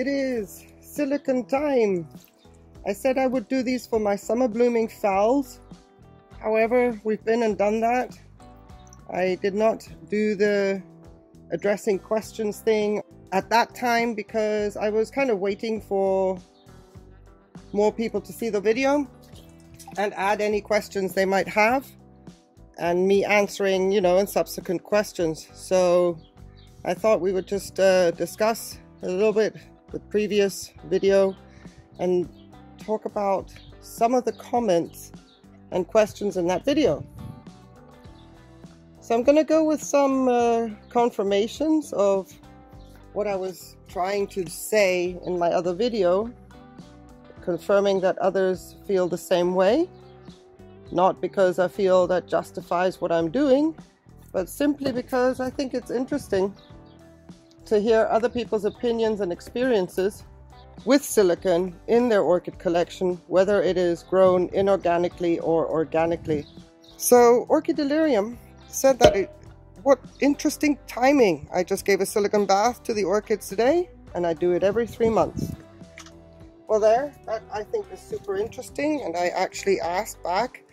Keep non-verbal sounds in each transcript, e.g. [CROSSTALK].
It is silicon time. I said I would do these for my summer blooming phals. However, we've been and done that. I did not do the addressing questions thing at that time because I was kind of waiting for more people to see the video and add any questions they might have and me answering, you know, in subsequent questions. So I thought we would just uh, discuss a little bit the previous video and talk about some of the comments and questions in that video. So I'm going to go with some uh, confirmations of what I was trying to say in my other video, confirming that others feel the same way. Not because I feel that justifies what I'm doing, but simply because I think it's interesting to hear other people's opinions and experiences with silicon in their orchid collection, whether it is grown inorganically or organically. So Orchidilirium said that it, what interesting timing. I just gave a silicon bath to the orchids today and I do it every three months. Well there, that I think is super interesting and I actually asked back,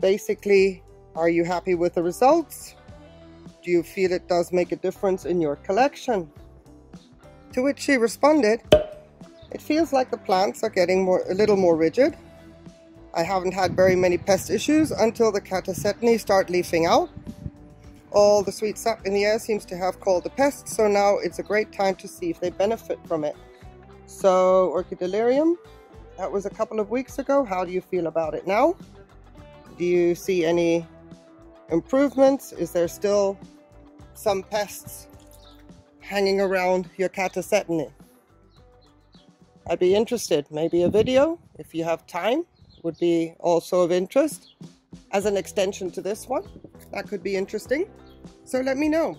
basically, are you happy with the results? Do you feel it does make a difference in your collection? To which she responded, it feels like the plants are getting more, a little more rigid. I haven't had very many pest issues until the Catasetinae start leafing out. All the sweet sap in the air seems to have called the pests, so now it's a great time to see if they benefit from it. So Orchidilirium, that was a couple of weeks ago. How do you feel about it now? Do you see any improvements? Is there still some pests hanging around your catasetinae. I'd be interested. Maybe a video, if you have time, would be also of interest as an extension to this one. That could be interesting. So let me know.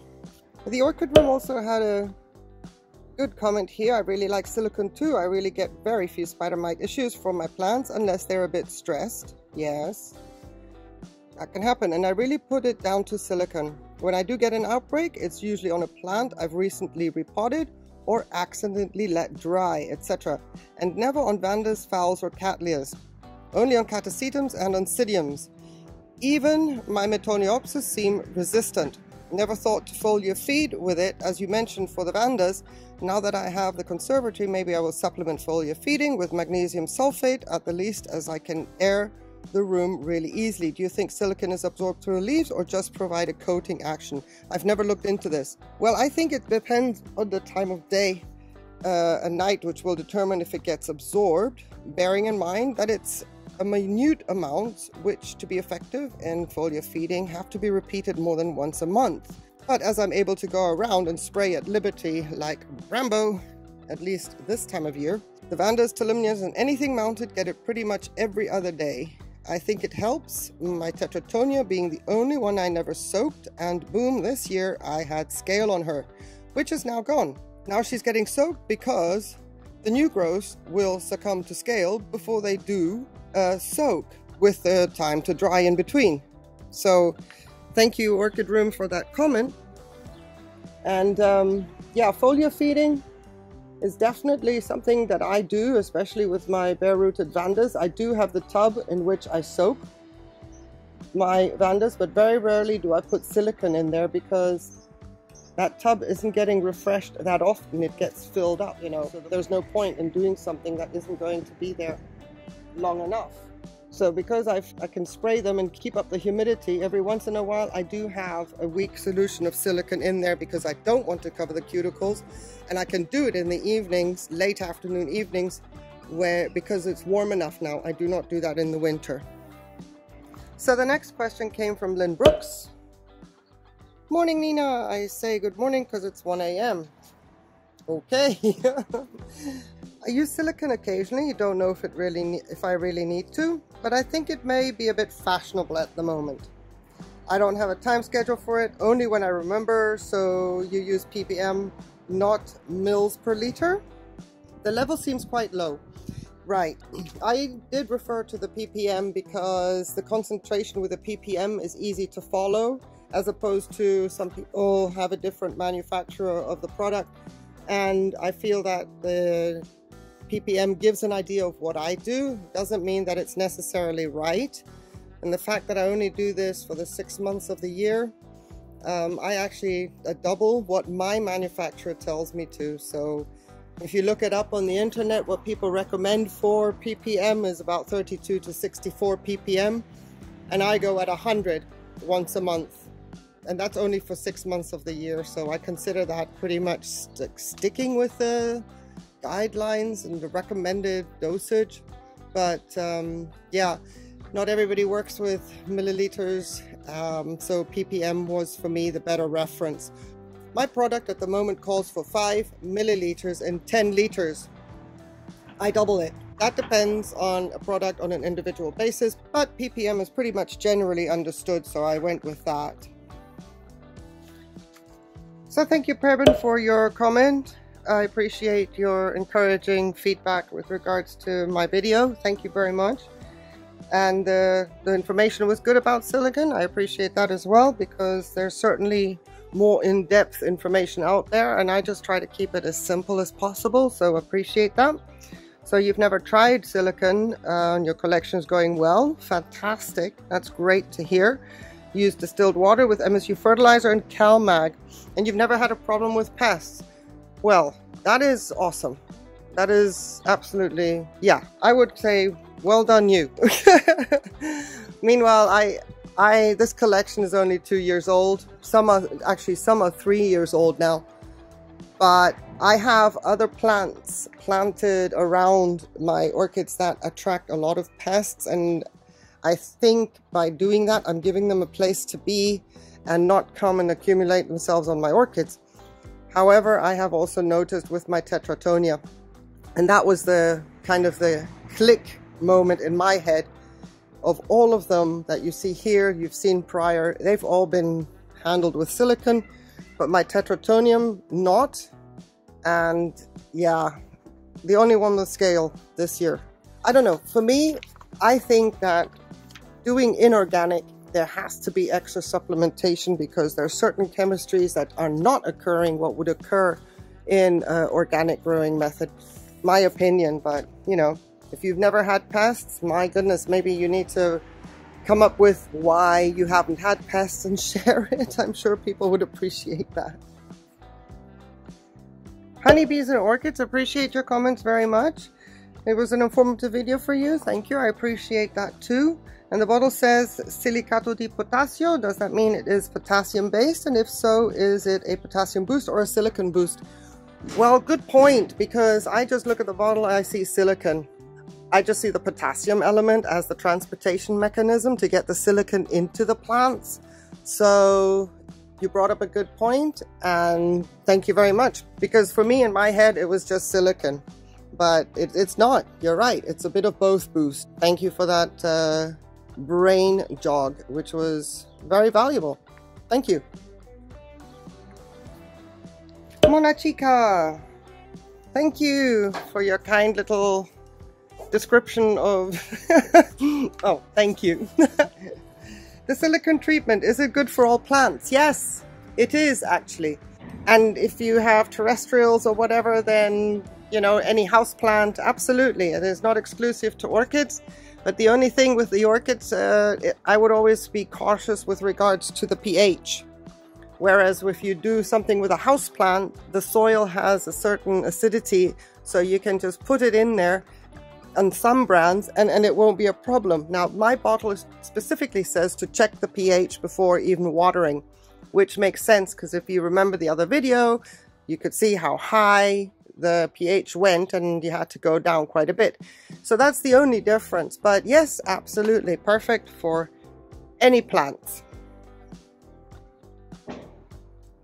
The Orchid Room also had a good comment here. I really like silicon too. I really get very few spider mite issues from my plants unless they're a bit stressed. Yes, that can happen. And I really put it down to silicon. When I do get an outbreak, it's usually on a plant I've recently repotted or accidentally let dry, etc. And never on Vandas, Phals, or Cattleyas. Only on Catasetums and on Oncidiums. Even my Metoniops seem resistant. Never thought to foliar feed with it, as you mentioned for the Vandas. Now that I have the conservatory, maybe I will supplement foliar feeding with magnesium sulfate at the least as I can air the room really easily. Do you think silicon is absorbed through leaves or just provide a coating action? I've never looked into this. Well, I think it depends on the time of day uh, and night, which will determine if it gets absorbed, bearing in mind that it's a minute amount, which to be effective in foliar feeding have to be repeated more than once a month. But as I'm able to go around and spray at liberty like Rambo, at least this time of year, the Vandas, Tolumnias, and anything mounted get it pretty much every other day. I think it helps, my Tetratonia being the only one I never soaked, and boom, this year I had scale on her, which is now gone. Now she's getting soaked because the new growths will succumb to scale before they do uh, soak with the time to dry in between. So thank you Orchid Room for that comment. And um, yeah, foliar feeding, is definitely something that I do, especially with my bare-rooted Vandas. I do have the tub in which I soak my Vandas, but very rarely do I put silicon in there because that tub isn't getting refreshed that often. It gets filled up, you know, so there's no point in doing something that isn't going to be there long enough. So because I've, i can spray them and keep up the humidity, every once in a while I do have a weak solution of silicon in there because I don't want to cover the cuticles. And I can do it in the evenings, late afternoon evenings, where because it's warm enough now. I do not do that in the winter. So the next question came from Lynn Brooks. Morning, Nina. I say good morning because it's 1 a.m. Okay. [LAUGHS] I use silicon occasionally. You don't know if it really if I really need to, but I think it may be a bit fashionable at the moment. I don't have a time schedule for it, only when I remember, so you use ppm, not mils per liter. The level seems quite low. Right, [CLEARS THROAT] I did refer to the ppm because the concentration with the ppm is easy to follow as opposed to some people have a different manufacturer of the product. And I feel that the ppm gives an idea of what I do. Doesn't mean that it's necessarily right. And the fact that I only do this for the six months of the year, um, I actually uh, double what my manufacturer tells me to. So if you look it up on the internet, what people recommend for ppm is about 32 to 64 ppm. And I go at 100 once a month. And that's only for six months of the year. So I consider that pretty much st sticking with the guidelines and the recommended dosage. But um, yeah, not everybody works with milliliters, um, so ppm was for me the better reference. My product at the moment calls for 5 milliliters in 10 liters. I double it. That depends on a product on an individual basis, but ppm is pretty much generally understood, so I went with that. So thank you, Preben, for your comment. I appreciate your encouraging feedback with regards to my video. Thank you very much. And uh, the information was good about silicon. I appreciate that as well because there's certainly more in-depth information out there and I just try to keep it as simple as possible. So appreciate that. So you've never tried silicon uh, and your collection is going well. Fantastic. That's great to hear. Use distilled water with MSU fertilizer and CalMag. And you've never had a problem with pests. Well, that is awesome. That is absolutely, yeah, I would say well done you. [LAUGHS] Meanwhile, I, I, this collection is only two years old. Some are, actually some are three years old now. But I have other plants planted around my orchids that attract a lot of pests. And I think by doing that, I'm giving them a place to be and not come and accumulate themselves on my orchids. However, I have also noticed with my Tetratonia, and that was the kind of the click moment in my head of all of them that you see here, you've seen prior, they've all been handled with silicon, but my Tetratonium not. And yeah, the only one with scale this year. I don't know, for me, I think that doing inorganic there has to be extra supplementation because there are certain chemistries that are not occurring what would occur in uh, organic growing method. My opinion, but you know, if you've never had pests, my goodness, maybe you need to come up with why you haven't had pests and [LAUGHS] share it. I'm sure people would appreciate that. Honeybees and orchids, appreciate your comments very much. It was an informative video for you. Thank you. I appreciate that too. And the bottle says silicato di potassio. Does that mean it is potassium based? And if so, is it a potassium boost or a silicon boost? Well, good point, because I just look at the bottle I see silicon. I just see the potassium element as the transportation mechanism to get the silicon into the plants. So you brought up a good point and thank you very much. Because for me in my head, it was just silicon, but it, it's not. You're right. It's a bit of both boost. Thank you for that uh, brain jog, which was very valuable. Thank you. Mona Chica, thank you for your kind little description of... [LAUGHS] oh, thank you. [LAUGHS] the silicon treatment, is it good for all plants? Yes, it is actually. And if you have terrestrials or whatever, then, you know, any house plant, absolutely. It is not exclusive to orchids. But the only thing with the orchids, uh, I would always be cautious with regards to the pH. Whereas if you do something with a house plant, the soil has a certain acidity, so you can just put it in there on some brands and, and it won't be a problem. Now, my bottle specifically says to check the pH before even watering, which makes sense because if you remember the other video, you could see how high the pH went and you had to go down quite a bit. So that's the only difference. But yes, absolutely perfect for any plants.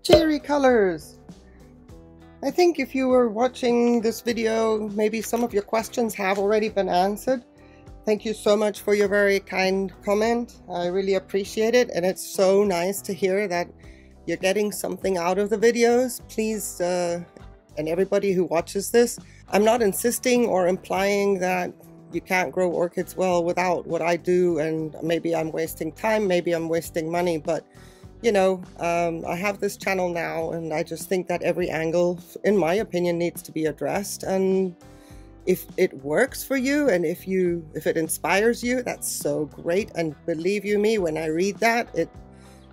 Cheery colors. I think if you were watching this video, maybe some of your questions have already been answered. Thank you so much for your very kind comment. I really appreciate it. And it's so nice to hear that you're getting something out of the videos. Please uh, and everybody who watches this, I'm not insisting or implying that you can't grow orchids well without what I do and maybe I'm wasting time, maybe I'm wasting money, but you know, um, I have this channel now, and I just think that every angle, in my opinion, needs to be addressed. And if it works for you, and if you, if it inspires you, that's so great. And believe you me, when I read that, it,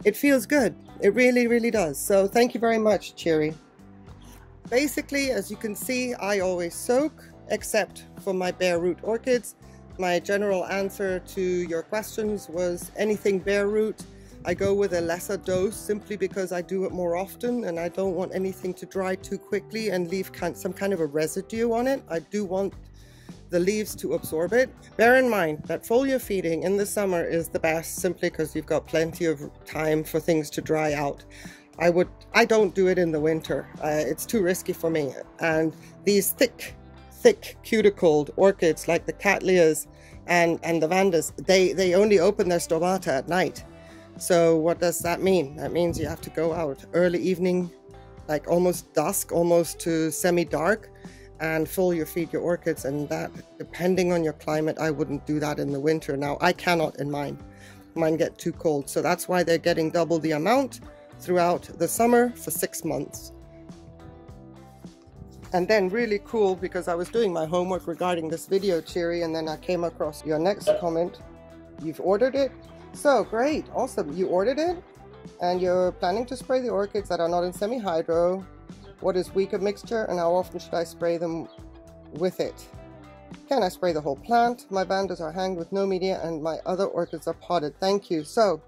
it feels good. It really, really does. So thank you very much, Cheery. Basically, as you can see, I always soak, except for my bare root orchids. My general answer to your questions was anything bare root I go with a lesser dose simply because I do it more often and I don't want anything to dry too quickly and leave some kind of a residue on it. I do want the leaves to absorb it. Bear in mind that foliar feeding in the summer is the best simply because you've got plenty of time for things to dry out. I would, I don't do it in the winter. Uh, it's too risky for me. And these thick, thick cuticled orchids like the Cattleyas and, and the Vandas, they, they only open their stomata at night. So what does that mean? That means you have to go out early evening, like almost dusk, almost to semi-dark, and fill your feed your orchids. And that, depending on your climate, I wouldn't do that in the winter. Now, I cannot in mine. Mine get too cold. So that's why they're getting double the amount throughout the summer for six months. And then really cool because I was doing my homework regarding this video, Cheery, and then I came across your next comment. You've ordered it? So great, awesome. You ordered it and you're planning to spray the orchids that are not in semi-hydro. What is weaker mixture and how often should I spray them with it? Can I spray the whole plant? My vandas are hanged with no media and my other orchids are potted. Thank you. So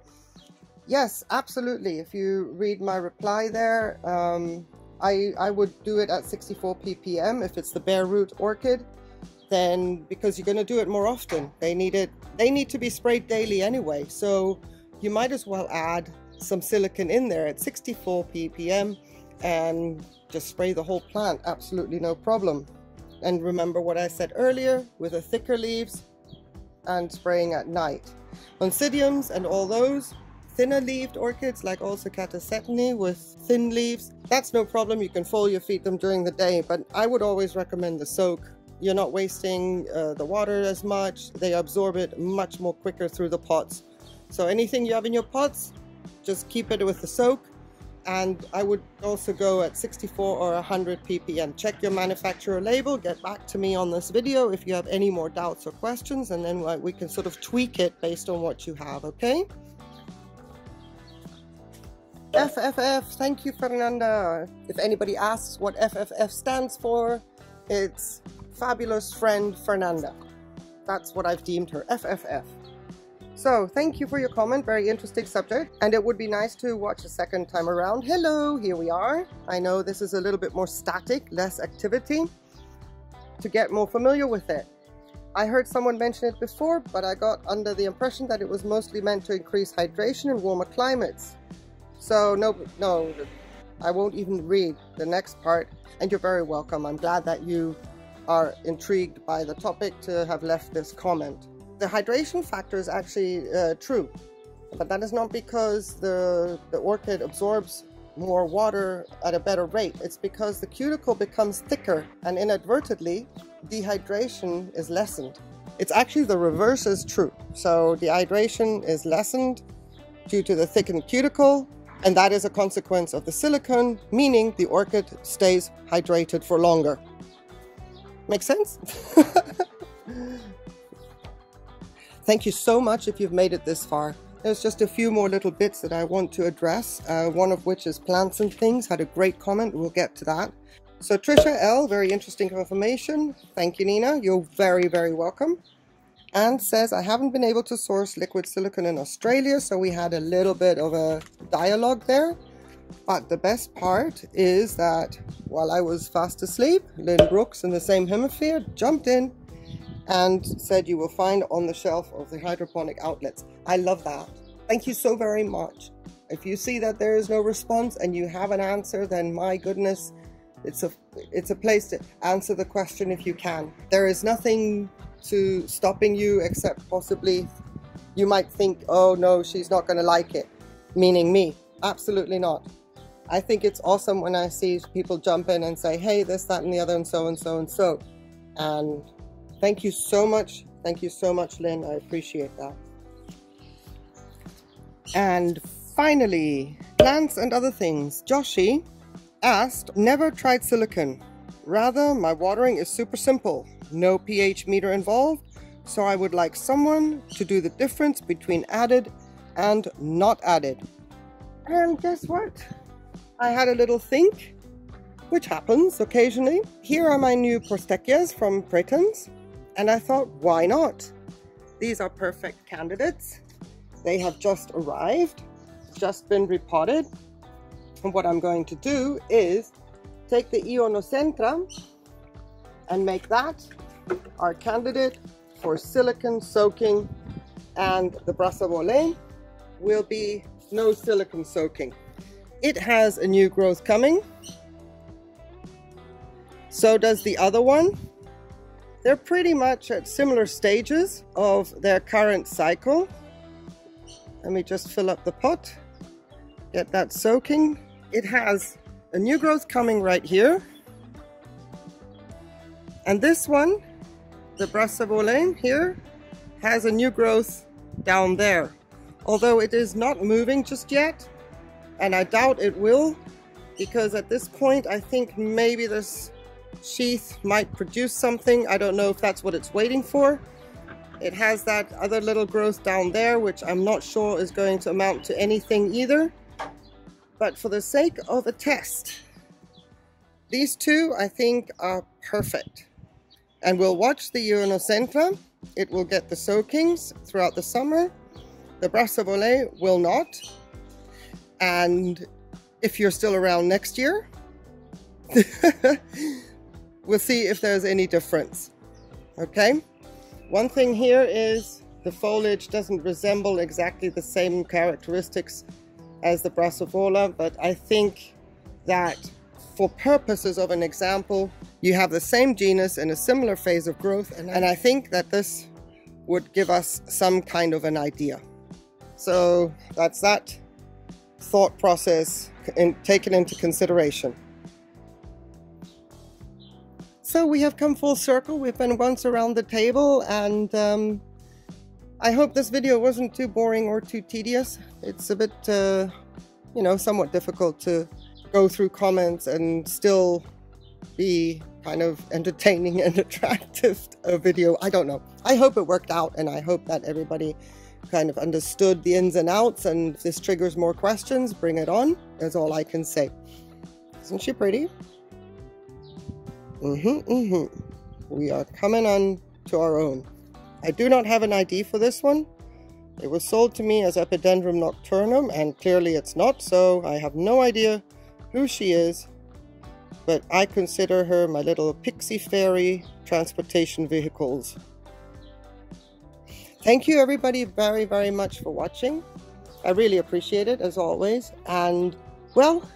yes, absolutely. If you read my reply there, um, I, I would do it at 64 ppm if it's the bare root orchid then because you're going to do it more often they need it they need to be sprayed daily anyway. So you might as well add some silicon in there at 64 ppm and just spray the whole plant. Absolutely no problem. And remember what I said earlier with the thicker leaves and spraying at night. Oncidiums and all those thinner leaved orchids like also catasetinae with thin leaves that's no problem you can foliar feed them during the day but I would always recommend the soak you're not wasting uh, the water as much. They absorb it much more quicker through the pots. So anything you have in your pots, just keep it with the soak. And I would also go at 64 or 100 ppm. Check your manufacturer label, get back to me on this video if you have any more doubts or questions, and then we can sort of tweak it based on what you have, okay? FFF, thank you Fernanda. If anybody asks what FFF stands for, it's fabulous friend Fernanda. That's what I've deemed her, FFF. So, thank you for your comment, very interesting subject, and it would be nice to watch a second time around. Hello, here we are. I know this is a little bit more static, less activity, to get more familiar with it. I heard someone mention it before, but I got under the impression that it was mostly meant to increase hydration in warmer climates. So, no, no, I won't even read the next part, and you're very welcome. I'm glad that you are intrigued by the topic to have left this comment. The hydration factor is actually uh, true, but that is not because the, the orchid absorbs more water at a better rate. It's because the cuticle becomes thicker and inadvertently dehydration is lessened. It's actually the reverse is true. So dehydration is lessened due to the thickened cuticle and that is a consequence of the silicone, meaning the orchid stays hydrated for longer. Make sense? [LAUGHS] Thank you so much if you've made it this far. There's just a few more little bits that I want to address, uh, one of which is plants and things. Had a great comment, we'll get to that. So Trisha L, very interesting information. Thank you, Nina. You're very, very welcome. And says, I haven't been able to source liquid silicone in Australia, so we had a little bit of a dialogue there. But the best part is that while I was fast asleep, Lynn Brooks in the same hemisphere jumped in and said you will find on the shelf of the hydroponic outlets. I love that. Thank you so very much. If you see that there is no response and you have an answer, then my goodness, it's a it's a place to answer the question if you can. There is nothing to stopping you except possibly you might think, oh no, she's not going to like it, meaning me. Absolutely not. I think it's awesome when I see people jump in and say, hey, this, that, and the other, and so and so and so. And thank you so much. Thank you so much, Lynn. I appreciate that. And finally, plants and other things. Joshi asked, never tried silicon. Rather, my watering is super simple. No pH meter involved. So I would like someone to do the difference between added and not added. And guess what? I had a little think, which happens occasionally. Here are my new Forsythias from Britons. And I thought, why not? These are perfect candidates. They have just arrived, just been repotted. And what I'm going to do is take the Ionocentra and make that our candidate for silicon soaking and the Brassavola will be no silicon soaking. It has a new growth coming. So does the other one. They're pretty much at similar stages of their current cycle. Let me just fill up the pot, get that soaking. It has a new growth coming right here. And this one, the Brassavola here, has a new growth down there. Although it is not moving just yet, and I doubt it will, because at this point I think maybe this sheath might produce something. I don't know if that's what it's waiting for. It has that other little growth down there, which I'm not sure is going to amount to anything either. But for the sake of a test, these two I think are perfect. And we'll watch the Ionocentra. It will get the soakings throughout the summer. The Brassavola will not. And if you're still around next year, [LAUGHS] we'll see if there's any difference. Okay? One thing here is the foliage doesn't resemble exactly the same characteristics as the Brassavola, but I think that for purposes of an example, you have the same genus in a similar phase of growth, and, and I think that this would give us some kind of an idea. So that's that thought process in, taken into consideration. So we have come full circle. We've been once around the table and um, I hope this video wasn't too boring or too tedious. It's a bit, uh, you know, somewhat difficult to go through comments and still be kind of entertaining [LAUGHS] and attractive a video. I don't know. I hope it worked out and I hope that everybody kind of understood the ins and outs and if this triggers more questions, bring it on. That's all I can say. Isn't she pretty? Mm-hmm, mm-hmm. We are coming on to our own. I do not have an ID for this one. It was sold to me as Epidendrum nocturnum, and clearly it's not, so I have no idea who she is, but I consider her my little pixie fairy transportation vehicles. Thank you everybody very, very much for watching. I really appreciate it, as always, and, well,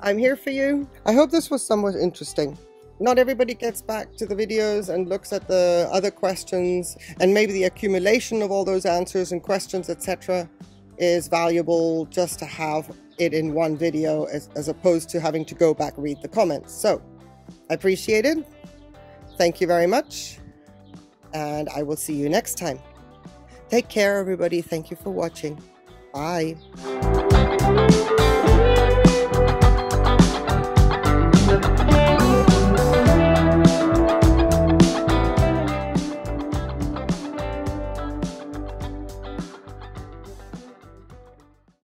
I'm here for you. I hope this was somewhat interesting not everybody gets back to the videos and looks at the other questions and maybe the accumulation of all those answers and questions etc is valuable just to have it in one video as, as opposed to having to go back read the comments. So I appreciate it. Thank you very much and I will see you next time. Take care everybody. Thank you for watching. Bye